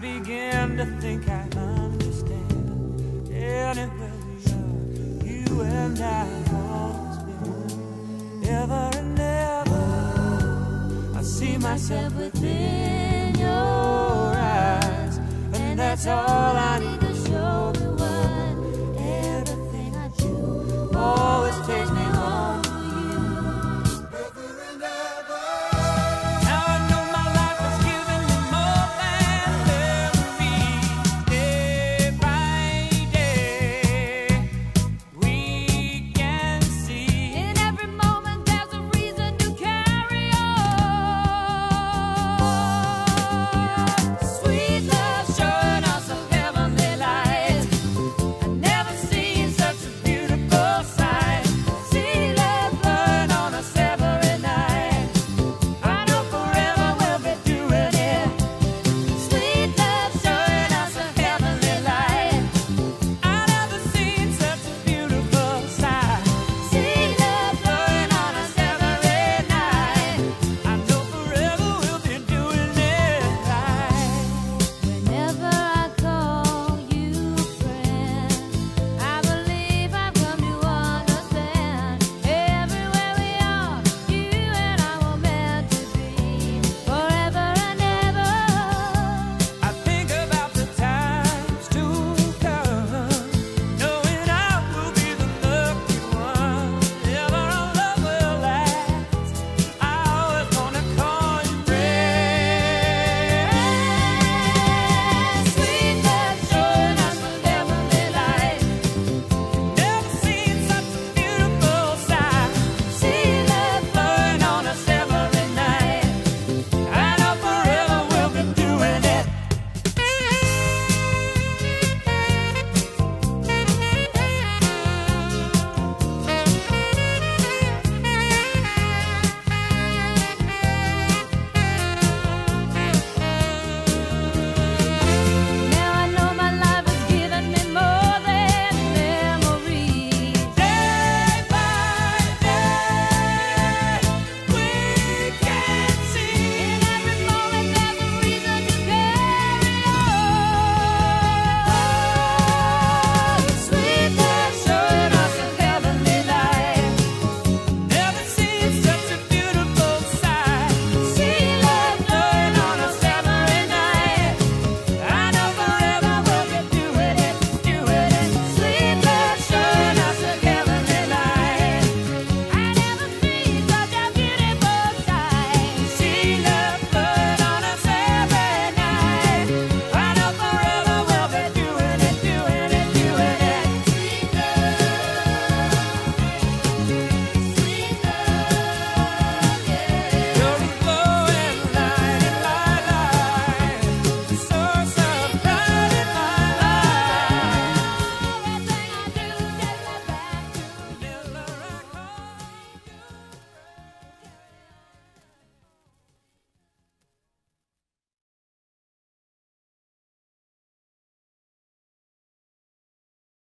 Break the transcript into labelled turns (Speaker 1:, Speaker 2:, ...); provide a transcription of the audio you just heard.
Speaker 1: begin to think I understand. Anywhere uh, we are, you and I always been. Ever and ever, I see myself within your eyes, and that's all I need.